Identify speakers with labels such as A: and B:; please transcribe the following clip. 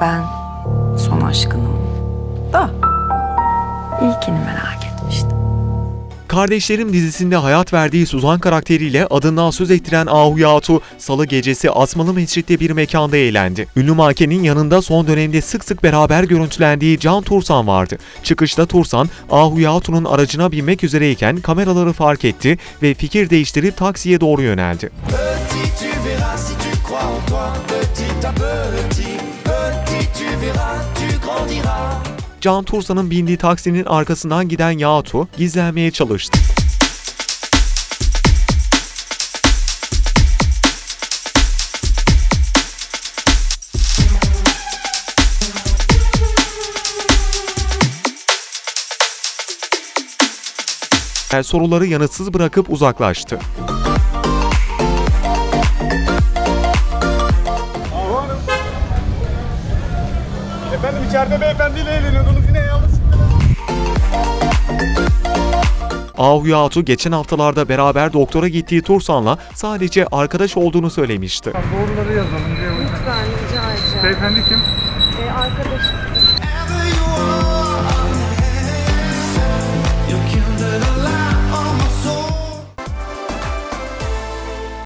A: Ben son aşkınım. Da ilkini merak etmiştim.
B: Kardeşlerim dizisinde hayat verdiği Suzan karakteriyle adından söz ettiren Ahu Yatu, salı gecesi Asmalı Mescid'de bir mekanda eğlendi. Ünlü mankenin yanında son dönemde sık sık beraber görüntülendiği Can Tursan vardı. Çıkışta Tursan, Ahu Yatu'nun aracına binmek üzereyken kameraları fark etti ve fikir değiştirip taksiye doğru yöneldi.
C: Petit, tu verras si tu crois en toi. Petit à petit,
B: Can Tursan'ın bindiği taksinin arkasından giden Yatu gizlenmeye çalıştı. soruları yanıtsız bırakıp uzaklaştı.
D: Efendim içeride beyefendiyle eğleniyordunuz yine yanlış.
B: Ahu Yatu geçen haftalarda beraber doktora gittiği Tursan'la sadece arkadaş olduğunu söylemişti.
D: Doğruları yazalım diye.
E: Lütfen rica edeceğim.
D: Beyefendi kim?
E: Ee, arkadaşım.